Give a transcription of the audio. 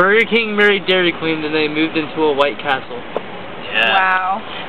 Burger King married Dairy Queen, then they moved into a White Castle. Yeah. Wow.